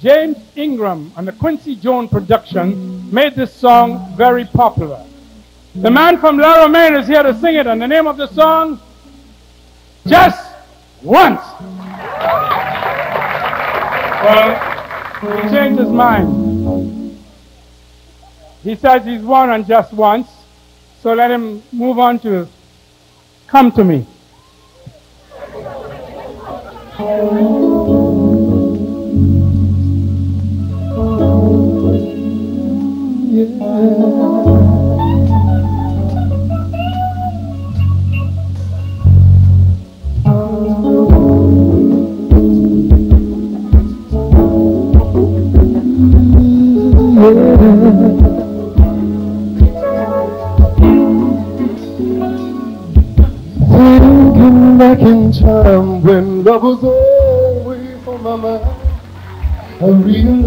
James Ingram and the Quincy Jones production made this song very popular. The man from La Romaine is here to sing it, and the name of the song, Just Once. Well, he changed his mind. He says he's won on just once, so let him move on to Come to Me. Thinking back in time when love was always on my mind, I realized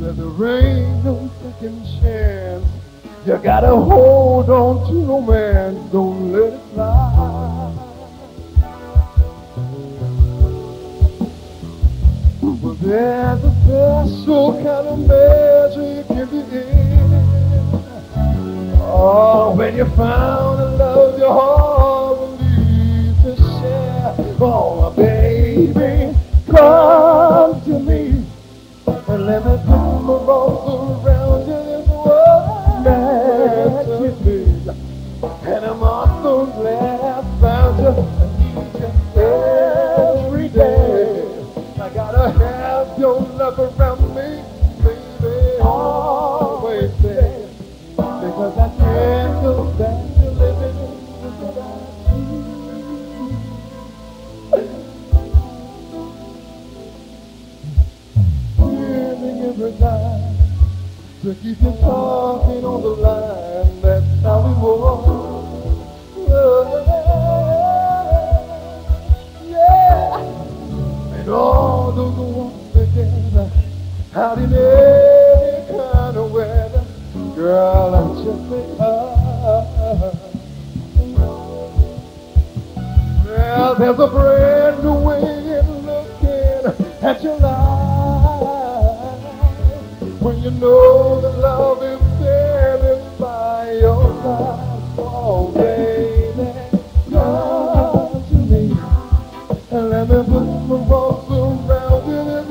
that there ain't no second chance. You gotta hold on to romance, don't let it There's a special kind of magic in the air. Oh, when you found a love your heart believes to share. Oh, baby, come to me and let me Because I can't go living without you. Living every to keep you talking on the line. That's how. Yeah. And all those together out in any Well, there's a brand new way in looking at your life. When you know that love is standing by your side. Oh, baby, come to me. And let me put my arms around you. This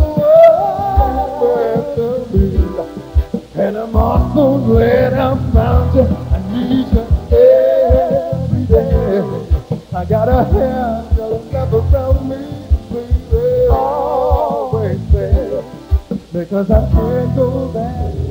world to be. And I'm also glad I found you. I need you I gotta have your love around me, baby, always there. Because I can't go back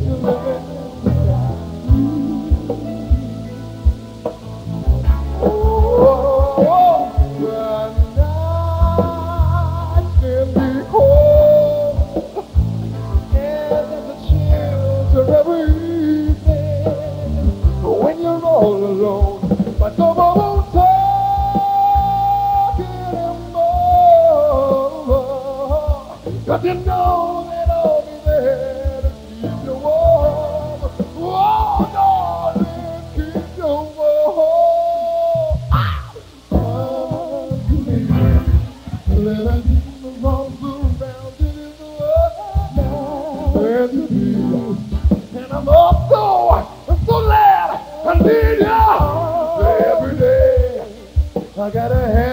Cause you know that I'll be there to keep you warm. Oh, darling, keep you warm. Ah! Me. Let us keep the arms around in the world. Where to be. And I'm also, I'm so glad I need you every day. I gotta have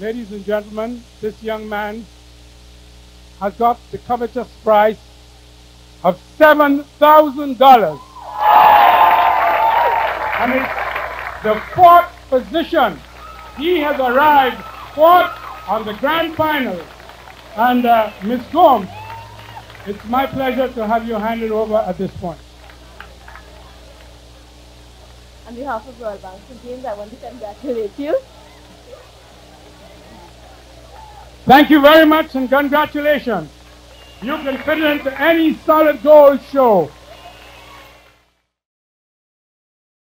Ladies and gentlemen, this young man has got the covetous prize of $7,000. And it's the fourth position. He has arrived fourth on the grand final. And uh, Ms. Gomes, it's my pleasure to have you handed over at this point. On behalf of Royal Bank James, I want to congratulate you. Thank you very much and congratulations. You can fit it into any solid gold show